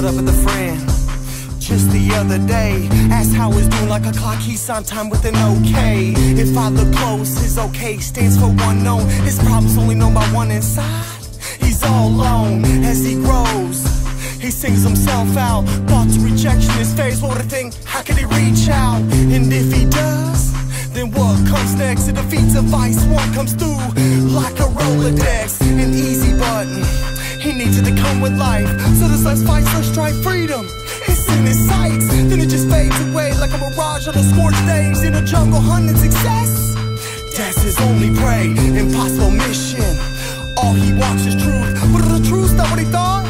caught up with a friend just the other day. Asked how he's doing like a clock, he's on time with an okay. If I look close, his okay stands for one known. His problem's only known by one inside. He's all alone as he grows. He sings himself out. Thoughts, rejection, his face. What I think? How could he reach out? And if he does, then what comes next? It defeats a vice. One comes through like a Rolodex. An easy. To come with life. So this life's fight, so strive freedom. It's in his sights. Then it just fades away like a mirage on a scorched days in a jungle hunting success. That's his only prey. Impossible mission. All he wants is truth. But the truth's not what he thought.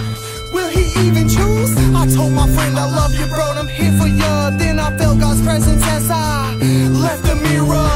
Will he even choose? I told my friend I love you, bro. I'm here for you. Then I felt God's presence as I left the mirror.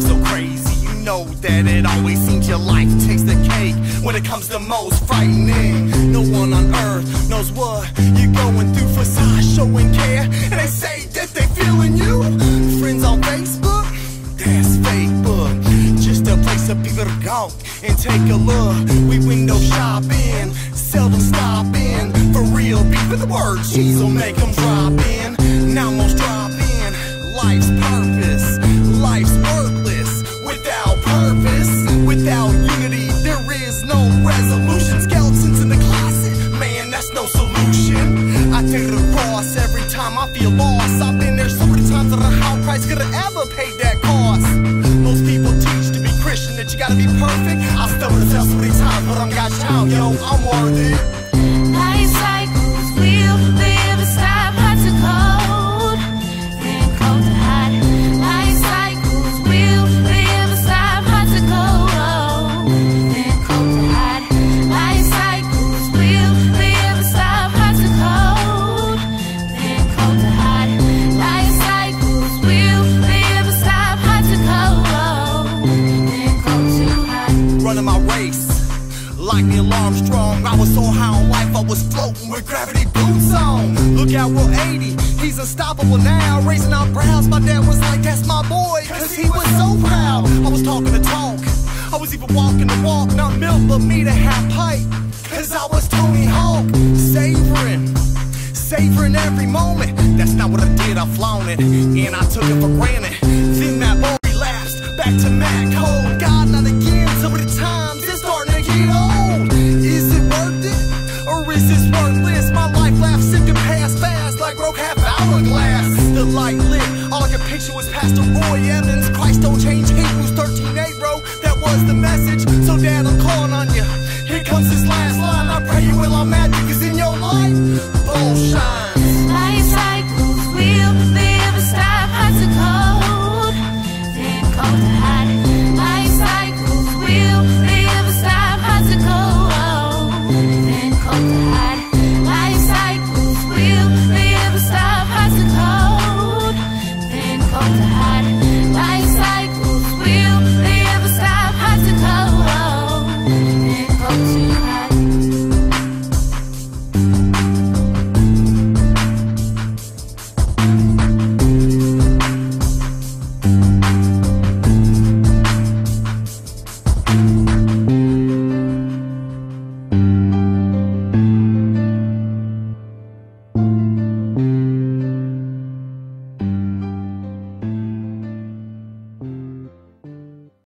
So crazy, you know that it always seems your life takes the cake when it comes to most frightening. No one on earth knows what you're going through for showing care, and they say that they feeling you. Friends on Facebook, that's fake book. Just a place for people to go and take a look. We window shopping, seldom stopping. For real, people, the word cheese will make them drop in. Resolution. Skeletons in the closet, man, that's no solution. I take the cross every time I feel lost. I've been there so many times that I high price could have ever paid that cost. Most people teach to be Christian that you gotta be perfect. I to tell so many times, but I'm God's child, yo, I'm worth running my race. Like Neil Armstrong, I was so high on life, I was floating with gravity boots on. Look at Will 80, he's unstoppable now. Raising our brows, my dad was like, that's my boy, cause he was so proud. I was talking the talk, I was even walking the walk, not milk, but me to have pipe. Cause I was Tony Hawk, savoring. Savoring every moment. That's not what I did, I flown it. And I took it for granted. Worthless? My life laughs sick and fast like broke half hourglass. The light lit. All I could picture was Pastor Roy Evans. Christ don't change Hebrews